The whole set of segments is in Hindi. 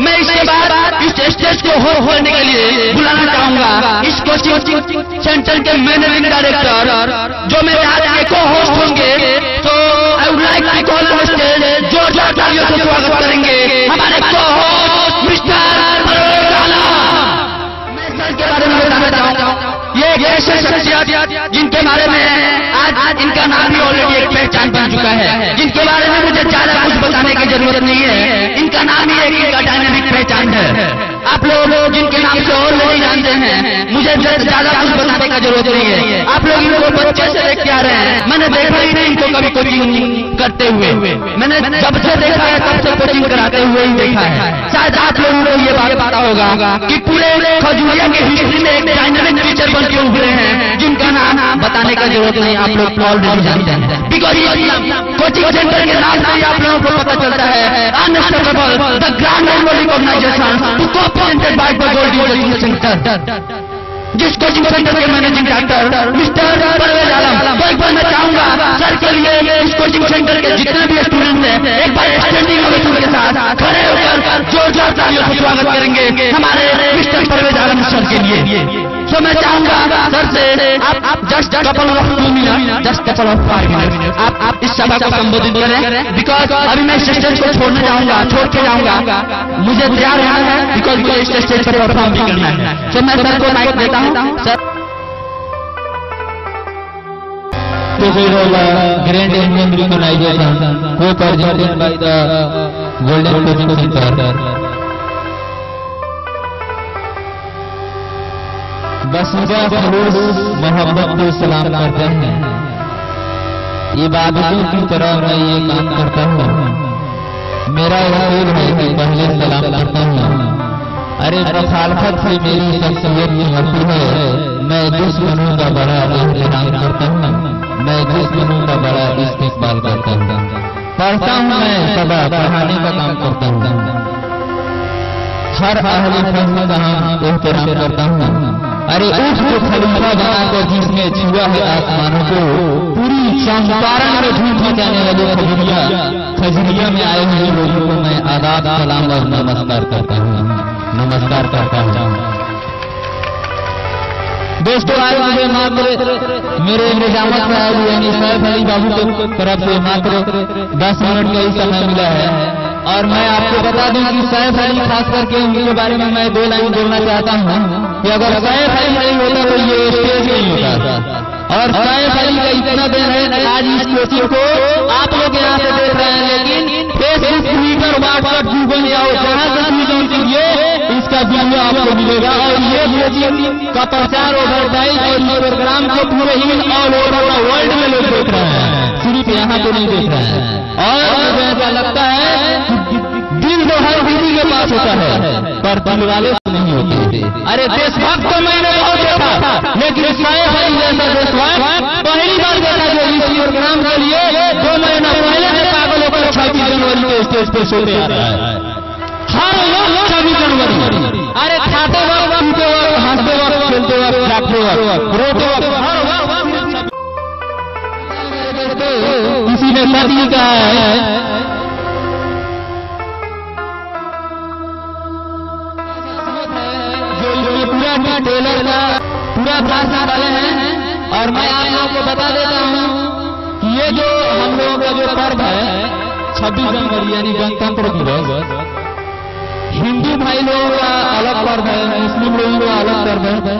मैं इसके बाद इस स्टेज को हो होने के लिए बुलाना चाहूँगा। इस कोचिंग सेंटर के मैनेजिंग डायरेक्टर जो मेरे आज के को होस्ट होंगे तो I would like to call on stage से स्वागत करेंगे। हमारे को होस्ट मिस्टर मैं सर के बारे में बताना चाहूँगा। ये ऐसे शख्सियत जिनके बारे में आज इनका नाम भी ऑलरेडी एक पहचान बन चुका है। जिनके बारे में मुझे ज़्यादा कुछ बताने की ज़रूरत नहीं है। डायनेमिक पहचान लोग नहीं जानते हैं। मुझे ज़्यादा कुछ बताने का ज़रूरत नहीं है। आप लोग इनको बच्चे से देख के आ रहे हैं। मैंने देखा ही नहीं इनको कभी कोचिंग करते हुए। मैंने जब से देखा है, तब से कोचिंग कराते हुए ही देखा है। शायद आप लोगों को ये बात पता होगा कि पूरे खजूरिया के हिस्ट्री में एक डायनेमिक टीचर बन के उभरे हैं, जिनका नाम बताने का ज़रूरत नहीं, आप लोग ऑलरेडी जानते हैं। बिकॉज़ कोचिंग सेंटर के नाम से आप लोगों को पता चलता है। Unstoppable the grand education centre जिस कोचिंग सेंटर के managing director mister Parvez Alam तो एक बार मैं चाहूँगा सर के लिए इस कोचिंग सेंटर के जितने भी स्टूडेंट हैं, एक बार स्टैंडिंग ओवेशन के साथ। खड़े होकर जोरदार तालियों से स्वागत करेंगे हमारे मिस्टर परवेज आलम सर के लिए। तो मैं चाहूँगा सर से आप आप just couple of just couple of five minute. आप आप इस सभा को संबोधित करें। बिकॉज़ अभी मैं स्टेज को छोड़ने जाऊँगा छोड़ के जाऊँगा। मुझे तैयार रहना है बिकॉज़ मुझे इस स्टेज पर परफॉर्म भी करना है। तो मैं सर को माइक देता हूँ। Sir grand Indian recognition co-presented by the Golden Coaching Center. बसीरा खलूस मोहब्बत को सलाम करते हैं। इबादतों की तरह मैं ये काम करता हूँ। मेरा उसूल है कि पहले सलाम करता हूँ। अरे मुखालफत से मेरी शख्सियत की होती है। मैं दुश्मनों का बड़ा एहतराम करता हूँ, मैं दुश्मनों का बड़ा इस्तेकबाल करता हूँ। पढ़ता हूँ मैं, सदा पढ़ाने का काम करता हूँ। हर अहले फजल का एहतराम करता हूँ अरे उसको खलीफा बनाकर जिसने छुआ है आसमानों को पूरी चंपारण में झूठ मचाने वाले खजरिया खजरिया में आए हुए लोगों को मैं आदाब सलाम और नमस्कार करता हूँ नमस्कार करता हूँ दोस्तों आज मुझे मात्र मेरे निजामत साहब यानी सैफ अली बाबू की तरफ़ से मात्र दस मिनट का ही समय मिला है और मैं आपको बता दूँ कि सैफ अली, खास करके उनके बारे में मैं दो लाइन बोलना चाहता हूँ कि अगर सैफ अली नहीं होता तो ये स्टेज नहीं होता। और सैफ अली का इतना देन है आज इस कोचिंग को आप लोग यहाँ से देख रहे हैं, लेकिन फेसबुक ट्विटर व्हाट्सएप गूगल या जहाँ से भी जान कीजिए, इसका वीडियो आपको मिलेगा। और ये का प्रचार एडवर्टाइज और इस प्रोग्राम को पूरे ही ऑल ओवर द वर्ल्ड में लोग देख रहे हैं। सिर्फ़ यहाँ पे नहीं देख रहे हैं। और ऐसा लगता है तो हर किसी के पास होता है पर दिल वाले नहीं होते। अरे देशभक्त तो मैंने बहुत देखा लेकिन साहेब भाई जैसा देशभक्त पहली बार देखा जो इस प्रोग्राम के लिए दो महीना पहले से पागल होकर छब्बीस जनवरी के स्टेज पर सोते आ रहा है। हर वक्त छब्बीस जनवरी। अरे खाते वक्त पीते वक्त हँसते वक्त खेलते वक्त जागते वक्त रोते वक्त हर वक्त। किसी ने सदी का है। अपना टेलर का पूरा भाषण वाले हैं और मैं आप लोगों को बता देता हूँ कि ये जो हम लोगों का जो पर्व है, छब्बीस जनवरी यानी गणतंत्र दिवस, हिंदू भाई लोगों का अलग पर्व है, मुस्लिम लोगों का अलग पर्व है।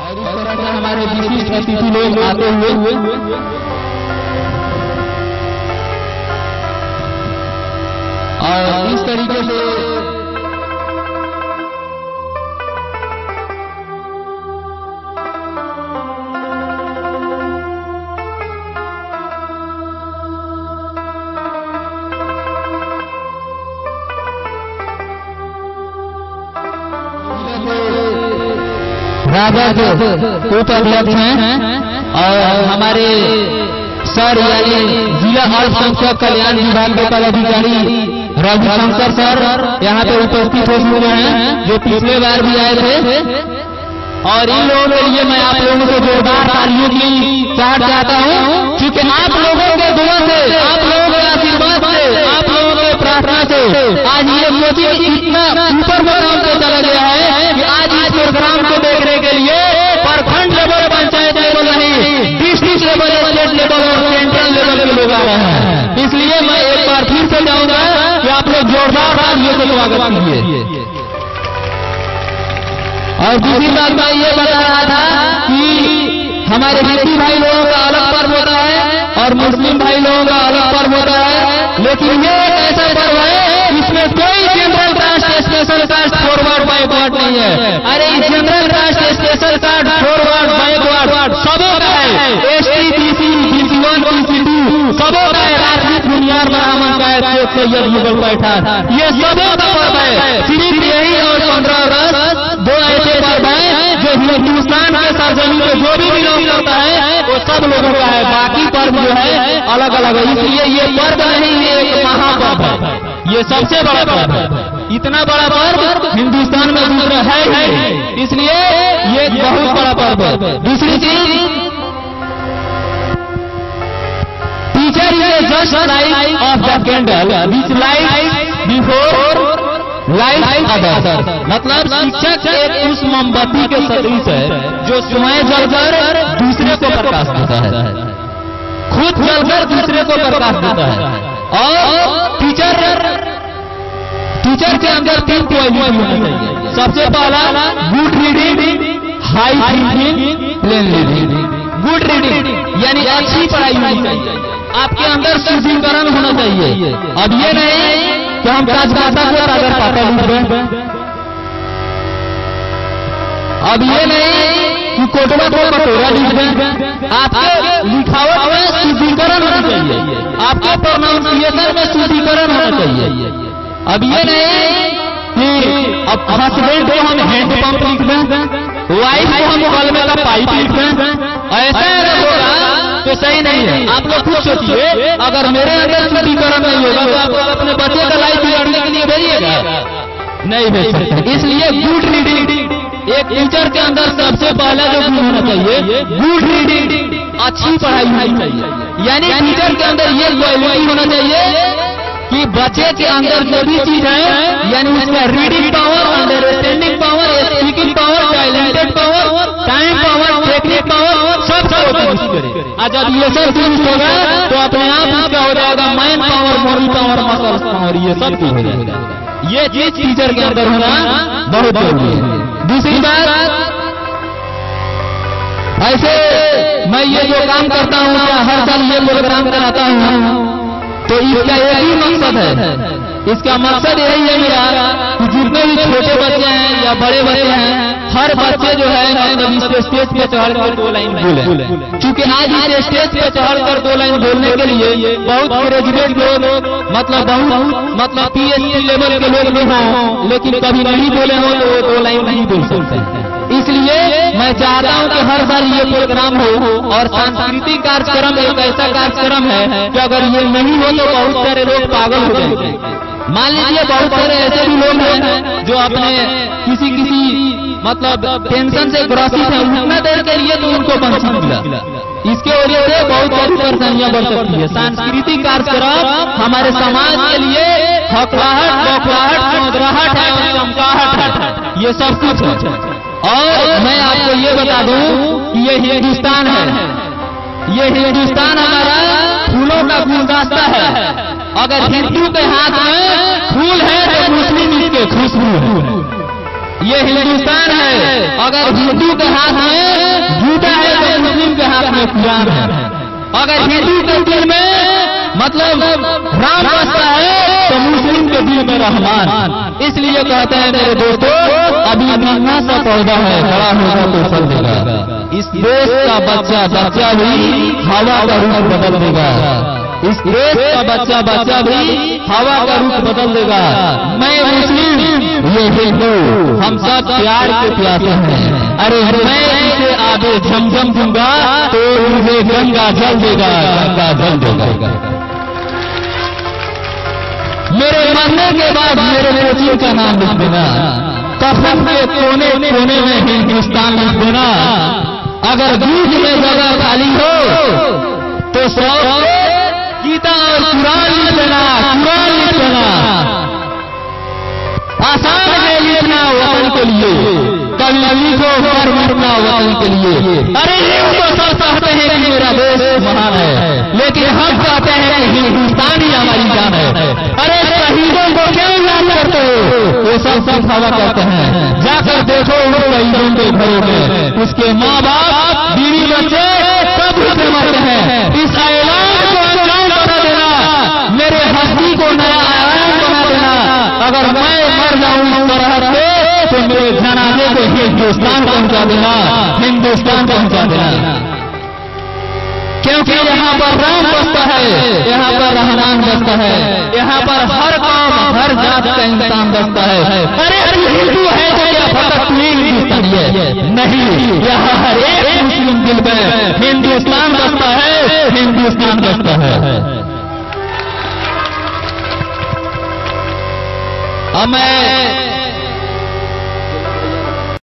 और इस तरह हमारे अतिथि लोग आते हुए और इस तरीके से राजा जो उप अध्यक्ष हैं और हमारे सर यानी जिला अल्पसंख्यक कल्याण विभाग के पदाधिकारी रवि शंकर सर यहाँ पे उपस्थित हो चुके हैं, जो पिछले बार भी आए थे। और इन लोगों के लिए मैं आप लोगों से जोरदार तालियों की चाह चाहता हूँ क्योंकि आप लोगों के दुआ से, आप लोगों के आशीर्वाद से, आप लोगों के प्रार्थना से आज ये मोदी इतना ऊपर मुकाम पे चला गया है। स्वागत और दूसरी बात मैं ये बता रहा था कि हमारे हिंदी भाई लोगों का अलग पर्व होता है और मुस्लिम भाई लोगों का अलग पर्व होता है। लेकिन ये एक ऐसा पर्व है इसमें कोई general caste special caste forward backward नहीं है। अरे इस general caste special caste forward backward सबों का है S T B C BC one BC two सबों का है राजनीत बुनियाद ब्राह्मण का है शेख सैयद मुगल बैठा ये सबों का पर्व है। सिर्फ़ यही और पंद्रह अगस्त दो ऐसे पर्व हैं जो हिंदुस्तान के सरजमी में जो भी बिलोंग करता है वो सब लोगों का है। बाकी पर्व जो है अलग अलग है। इसलिए ये पर्व नहीं ये एक महापर्व है। ये सबसे बड़ा पर्व है। इतना बड़ा पर्व हिंदुस्तान में दूसरा है इसलिए ये बहुत बड़ा पर्व है। दूसरी चीज़ लाइट मतलब शिक्षक एक उस मोमबत्ती के सदृश है, जो स्वयं जलकर दूसरे को प्रकाश देता है। खुद जलकर दूसरे को प्रकाश देता है। और टीचर टीचर के अंदर तीन क्वालिटी होना चाहिए सबसे पहला good reading high thinking plain reading good reading यानी अच्छी पढ़ाई होनी चाहिए। आपके अंदर शुद्धिकरण होना चाहिए। अब ये नहीं कि हम राजमाता को सागर पाता रहे अब ये नहीं कि कोटवा को कटोरा लिख आपके लिखावट में शुद्धिकरण होना चाहिए। आपके प्रोनाउंसिएशन में शुद्धिकरण होना चाहिए। अब ये नहीं सही नहीं है। आप लोग खुद सोचिए, अगर मेरे अंदर शुद्धिकरण नहीं होगा तो आप लोग अपने बच्चे का लाइफ बिगाड़ने के लिए भेजिएगा। नहीं भेज सकते। इसलिए गुड रीडिंग एक टीचर के अंदर सबसे पहला जो गुण होना चाहिए गुड रीडिंग अच्छी पढ़ाई होनी चाहिए। यानी टीचर के अंदर ये क्वालिटी होना चाहिए कि बच्चे के अंदर जो भी चीज़ है, यानी उसका रीडिंग पावर अंडरस्टैंडिंग पावर जब ये सब चीज़ होगा तो अपने आप इसका हो जाएगा? Mind power moral power muscle power ये सब चीज़ हो जाएगा। ये चीज़ टीचर के अंदर होना बहुत ज़रूरी है। दूसरी बात, ऐसे मैं ये जो काम करता हूँ हर साल ये प्रोग्राम कराता हूँ तो इसका एक ही मकसद है इसका मकसद यही है मेरा, कि जितने भी छोटे बच्चे हैं या बड़े बच्चे हैं, हर बच्चे जो है स्टेज पे चढ़ कर दो लाइन बोले। क्योंकि आज इस स्टेज पे चढ़ कर दो लाइन बोलने के लिए बहुत ग्रेजुएट लोग मतलब बहुत मतलब पीएचडी लेवल के लोग भी हों, लेकिन कभी नहीं बोले हो तो दो लाइन नहीं बोल सकते। इसलिए मैं चाहता हूँ कि हर साल ये प्रोग्राम हो, और सांस्कृतिक कार्यक्रम एक ऐसा कार्यक्रम है कि अगर ये नहीं हो तो बहुत सारे लोग पागल हो जाएँगे। मान लीजिए बहुत सारे ऐसे भी लोग हैं जो अपने किसी किसी मतलब टेंशन से ग्रसित है उतना देर के लिए तो उनको वंचित मिला इसके वजह से बहुत सारी परेशानियाँ बढ़ सकती है। सांस्कृतिक कार्यक्रम हमारे समाज के लिए हकलाहट बौखलाहट चौधराहट है चमकाहट है। ये सब कुछ है। और मैं आपको ये बता दूँ कि ये हिंदुस्तान है। ये हिंदुस्तान हमारा फूलों का गुलदस्ता है। अगर हिंदू के हाथ में फूल है तो मुस्लिम इसके खुशबू है। ये हिंदुस्तान है। अगर हिंदू के हाथ में जूता है तो मुस्लिम के हाथ में कुरान है। अगर हिंदू के दिल में मतलब राम बसता है तो मुस्लिम के दिल में रहमान। इसलिए कहते हैं, मेरे दोस्तों, अभी नन्हा सा पौधा है, बड़ा होगा तो फल देगा। इस देश का बच्चा बच्चा भी हवा का रूप बदल देगा। इस देश का बच्चा बच्चा भी हवा का रूप बदल देगा। मैं मुस्लिम, ये हिंदू हम सब प्यार के प्यासे हैं। अरे मैं इसे आगे झमझम दूँगा तो मुझे गंगा जल देगा, गंगा जल देगा। मेरे मरने के बाद मेरे कोचिंग का नाम लिख देना। कफन के कोने कोने में हिंदुस्तान लिख देना। अगर दूध में जगह खाली हो तो सौ पिता कुरान लिखना कुरान लिखना आसान वतन के लिए। कभी लिखो तो पर मरना वतन के लिए। अरे हिंदू तो सब चाहते हैं कि मेरा देश महान है। लेकिन हम चाहते हैं कि हमारी जान है। अरे शहीदों को क्यों याद करते हो? वो सब सब हवा कहते हैं। जाकर देखो उन शहीदों के घरों में। उसके माँ बाप बीवी मेरे जनाजे को हिंदुस्तान पहुँचा देना। हिंदुस्तान पहुँचा देना। क्योंकि यहाँ पर राम बसता है, यहाँ पर रहमान बसता है, यहाँ पर हर काम, हर जात का इंसान बसता है। अरे हिंदू है तो क्या है। नहीं, यहाँ हर एक मुस्लिम दिल में हिंदुस्तान बसता है, हिंदुस्तान बसता है। अब मैं